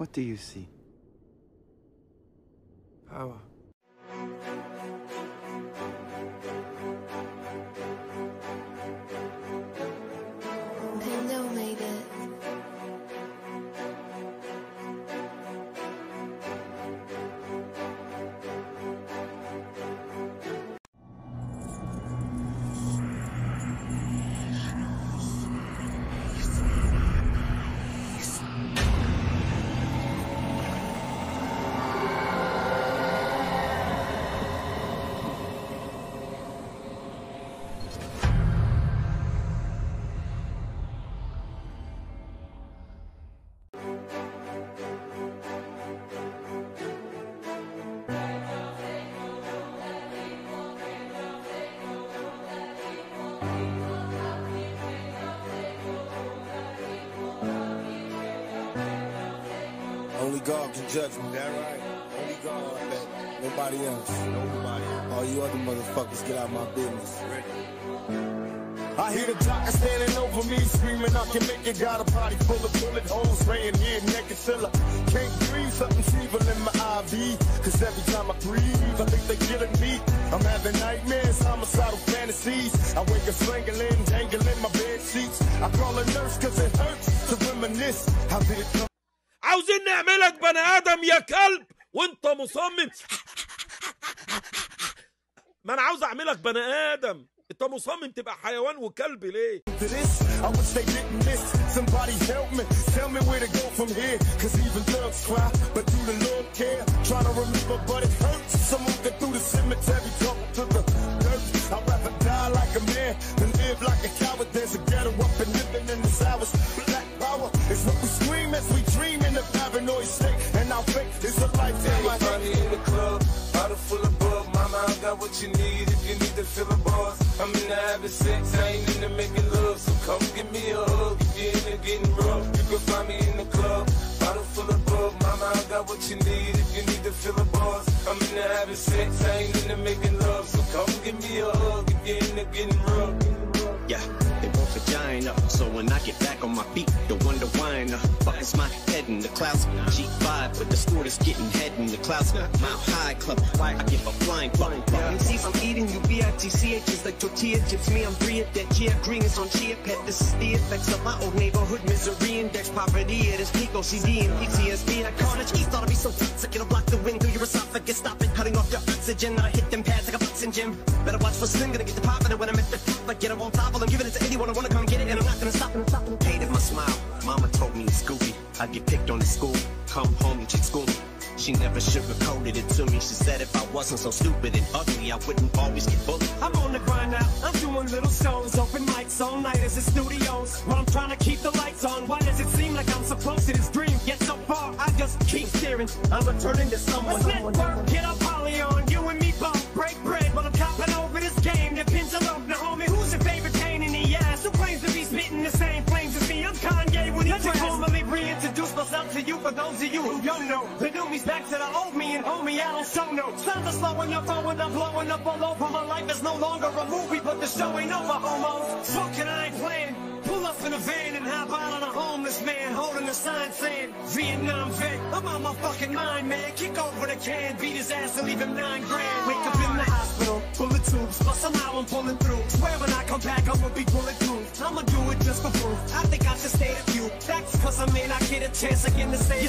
What do you see? Power. Only God can judge me. That right? Only God. I bet. Nobody else. Nobody. All you other motherfuckers get out of my business. I hear the doctor standing over me, screaming, I can make it. Got a body full of bullet holes, laying here naked till I can't breathe. Something's evil in my IV. Cause every time I breathe, I think they're killing me. I'm having nightmares, homicidal fantasies. I wake up strangling, dangling my bed sheets. I call a nurse cause it hurts to reminisce. How did it come? عاوزين نعملك بني آدم يا كلب وانت مصمم. ما أنا عاوز أعملك بني آدم. أنت مصمم تبقى حيوان وكلب ليه؟ Rather die like a man than live like a coward. There's a ghetto up and living in the. What you need if you need to fill a buzz. I'm into having sex, I ain't into making love. So come give me a hug if you're into getting rough. You can find me in the club, bottle full of bug. Mama, I got what you need if you need to fill a buzz. I'm into having sex, I ain't into making love. So come give me a hug if you're into getting rough. Yeah, when I get back on my feet, the wonder why in the my head in the clouds. G5, but the score is getting head in the clouds. Mile high club, why I give a flying fuck. MCs, I'm eating you B-I-T-C-H is like tortilla chips. Me, I'm free of that chia green is on chia pet. This is the effects of my old neighborhood misery index poverty. It is Pico CD and PTSD. That carnage east ought to be so toxic. It'll block the wind through your esophagus. Stop it, cutting off your oxygen. I hit them pads like a boxing gym. Better watch for sin, gonna get the pop in when I'm at the top. I get it on top of them, giving it to anyone who wanna come get and I'm not gonna stop and stop and hated my smile. Mama told me it's Scooby. I get picked on at school. Come home and she'd school me. She never sugarcoated it to me. She said if I wasn't so stupid and ugly, I wouldn't always get bullied. I'm on the grind now. I'm doing little shows, open mics all night as in studios. While I'm trying to keep the lights on, why does it seem like I'm so close to this dream? Yet so far, I just keep staring. I'm returning to someone. Let's network, get up, Polly on. You and me those of you who don't know. The new me's back to the old me, and homie, I don't show no. Signs are slowing up, throwing up, blowing up all over. My life is no longer a movie, but the show ain't over, homo. Smoking, I ain't playing. Pull up in a van and hop out on a homeless man holding a sign saying Vietnam vet. I'm on my fucking mind, man. Kick over the can, beat his ass and leave him nine grand. Wake up in the hospital, full of tubes, but somehow I'm pulling through. Swear when I come back, I'ma be bulletproof. I'ma do it just for proof. I think I should stay few facts, cause I may not get a chance again to say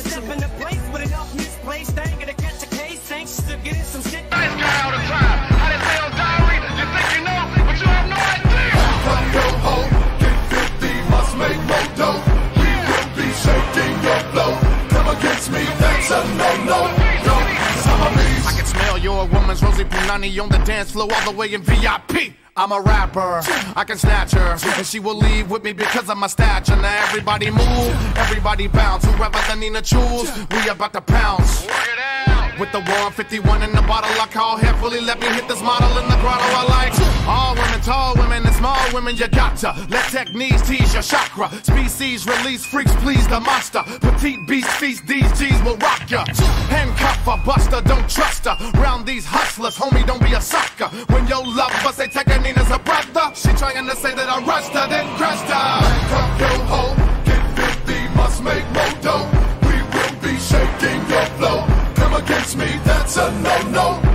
on the dance floor all the way in VIP. I'm a rapper, I can snatch her, and she will leave with me because of my stature. Now everybody move, everybody bounce. Whoever the Nina choose, we about to pounce. With the 151 in the bottle, I call heavily. Let me hit this model Women, you gotcha. Let techniques tease your chakra. Species release, freaks please the monster. Petite beast feast, these G's will rock ya. Handcuff a buster, don't trust her. Round these hustlers, homie, don't be a sucker. When your love bust, they take Nina's a brother. She trying to say that I rushed her, then crushed her. Handcuff your hoe, get 50, must make more dough. We will be shaking your flow. Come against me, that's a no-no.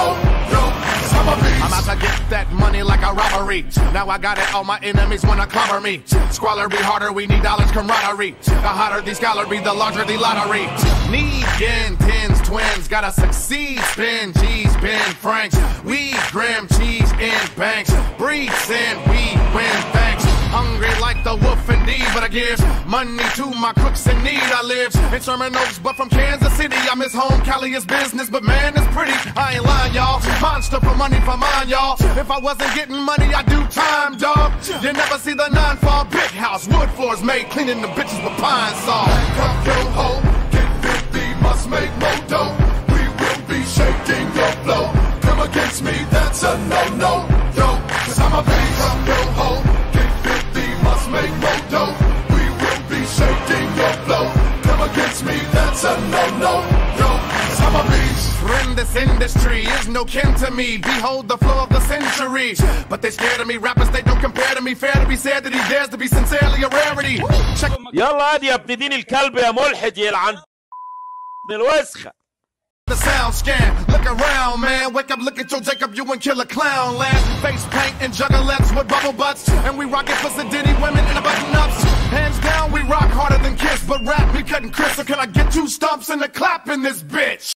I'm out to get that money like a robbery. Now I got it, all my enemies wanna clobber me. Squalor be harder, we need dollars camaraderie. The hotter the scholar be, the larger the lottery. Need yen, tens, twins, gotta succeed. Spin, cheese, Ben, Franks. We grim cheese in banks. Breathe sin, we win thanks. Hungry like the wolf indeed, but I give money to my crooks in need. I live in Sherman Oaks, but from Kansas City. I miss home, Cali is business, but man, it's pretty. I ain't lying, y'all. Monster for money for mine, y'all. If I wasn't getting money, I'd do time, dog. You never see the nine fall big house, wood floors made, cleaning the bitches with pine saw. Cup your hoe, get 50, must make more dough. We will be shaking your flow. Come against me, that's a no-no, yo. Cause I'm a beast. Cup your hoe, no kin to me. Behold the flow of the century. But they scared of me. Rappers, they don't compare to me. Fair to be said that he dares to be sincerely a rarity. Check يلا هادي يا ابن دين الكلب يا ملحد يلعن الوسخه the sound scan. Look around, man. Wake up, look at your Jacob, you and kill a clown land. Face paint and juggalettes with bubble butts. And we rockin' pussy ditty women in the button ups. Hands down, we rock harder than Kiss. But rap, we cutting Chris. So can I get two stumps and a clap in this bitch?